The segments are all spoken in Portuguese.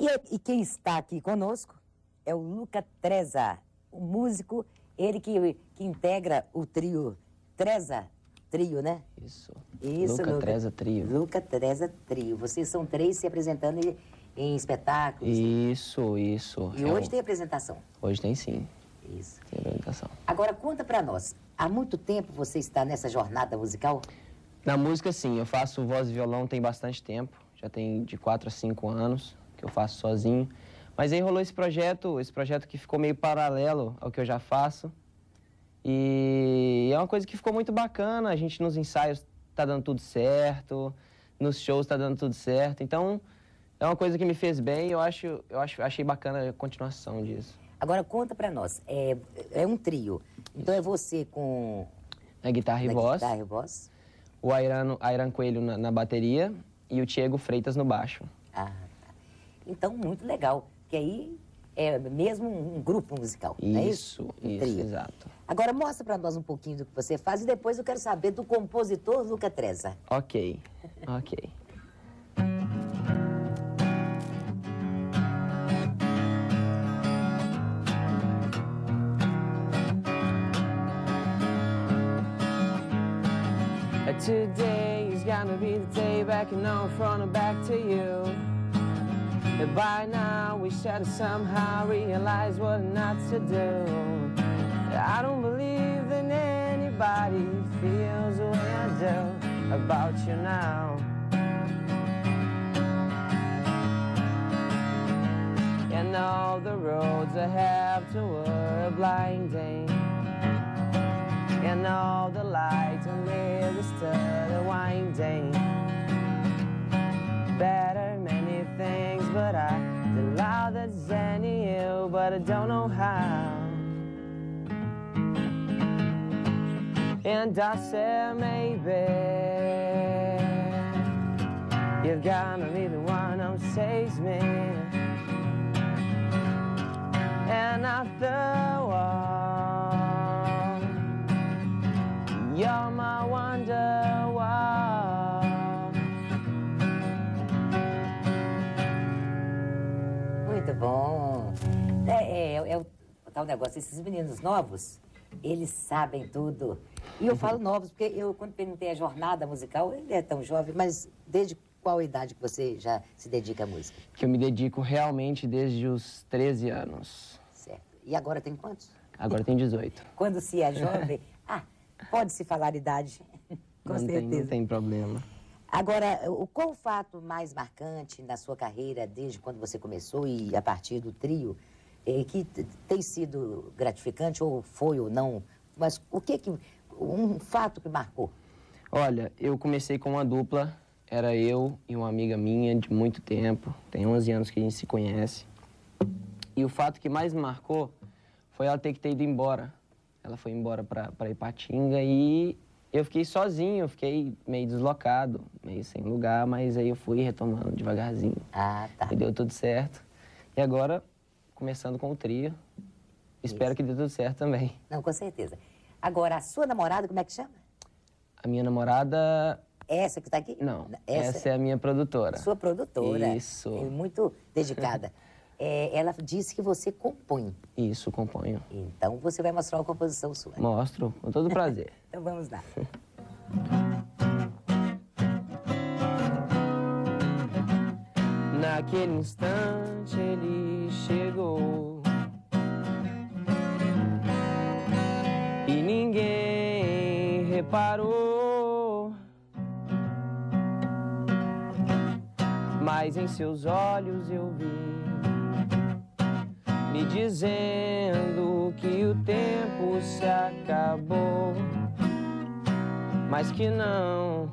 E, e quem está aqui conosco é o Luca Treza, o músico, ele que, que integra o trio Treza Trio, né? Isso. Isso, Luca, Luca. Treza Trio. Luca Treza Trio. Vocês são três se apresentando em, em espetáculos. Isso, isso. E É hoje um- tem apresentação. Hoje tem sim, Isso. tem apresentação. Agora conta pra nós, há muito tempo você está nessa jornada musical? Na música, sim, eu faço voz e violão tem bastante tempo. Já tem de 4 a 5 anos que eu faço sozinho. Mas aí rolou esse projeto, esse projeto que ficou meio paralelo ao que eu já faço. E é uma coisa que ficou muito bacana. A gente nos ensaios tá dando tudo certo, nos shows tá dando tudo certo. Então, é uma coisa que me fez bem e eu acho, eu acho, achei bacana a continuação disso. Agora conta pra nós, é, é um trio. Então é você com Na guitarra e na voz, guitarra e voz? o Airan, Airan Coelho na, na bateria e o Diego Freitas no baixo. Ah. Então muito legal, que aí é mesmo um grupo musical, não é isso? Isso, Um isso, trio. exato. Agora mostra pra nós um pouquinho do que você faz e depois eu quero saber do compositor Luca Treza. Ok, ok. Today is gonna be the day backing on front and back to you. Uh, By now we should somehow realized what not to do. I don't believe that anybody feels the way I do about you now. And all the roads have to are blinding. And all the lights and mirrors to but I don't know how. And I said maybe you're gonna be the one who saves me. And after all, you're my wonderwall. Muito bom. É, é, é o tal negócio, esses meninos novos, eles sabem tudo. E eu falo novos, porque eu, quando perguntei a jornada musical, ele é tão jovem, mas desde qual idade que você já se dedica à música? Que eu me dedico realmente desde os 13 anos. Certo. E agora tem quantos? Agora tem 18. Quando se é jovem, ah, pode-se falar idade, com não, certeza. tem, não tem problema. Agora, o, qual o fato mais marcante na sua carreira, desde quando você começou e a partir do trio, eh, que t- tem sido gratificante, ou foi ou não, mas o que que, um fato que marcou? Olha, eu comecei com uma dupla, era eu e uma amiga minha de muito tempo, tem 11 anos que a gente se conhece. E o fato que mais me marcou foi ela ter que ter ido embora. Ela foi embora para Ipatinga e eu fiquei sozinho, eu fiquei meio deslocado, meio sem lugar, mas aí eu fui retomando devagarzinho. Ah, tá. E deu tudo certo. E agora, começando com o trio, espero Isso. que dê tudo certo também. Não, com certeza. Agora, a sua namorada, como é que chama? A minha namorada, Essa que está aqui? não, essa, é a minha produtora. Sua produtora. Isso. É muito dedicada. É, ela disse que você compõe. Isso, componho. Então, você vai mostrar uma composição sua. Mostro, com todo prazer. Então, vamos lá. Naquele instante ele chegou. E ninguém reparou. Mas em seus olhos eu vi Me dizendo que o tempo se acabou Mas que não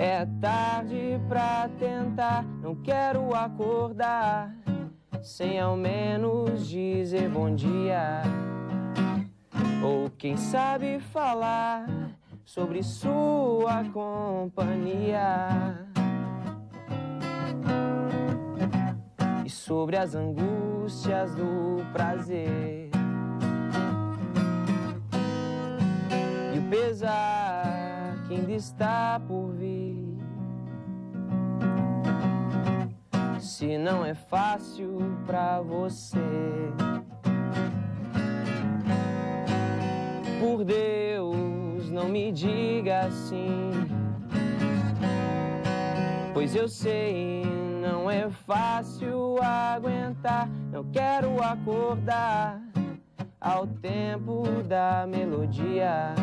é tarde pra tentar, não quero acordar sem ao menos dizer bom dia. Ou quem sabe falar sobre sua companhia. E sobre as angústias do prazer. E o pesar ainda está por vir. se não é fácil pra você. Por Deus, não me diga assim. Pois eu sei, não é fácil aguentar. Não quero acordar ao tempo da melodia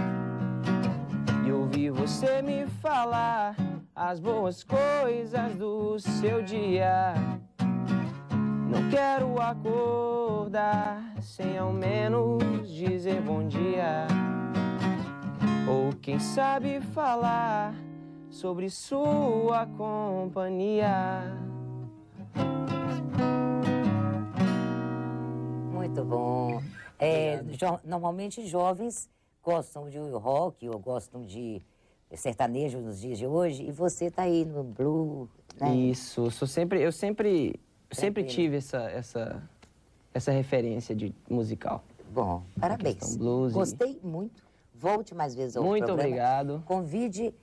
e ouvir você me falar as boas coisas do seu dia. Não quero acordar sem ao menos dizer bom dia. Ou quem sabe falar sobre sua companhia. Muito bom. É, jo normalmente jovens gostam de rock ou gostam de sertanejo nos dias de hoje e você está aí no blue, né? Isso, eu sou sempre, eu sempre, sempre tive essa, essa, essa referência de musical. Bom, parabéns. Blues Gostei muito. Volte mais vezes ao Muito programa. obrigado. Convide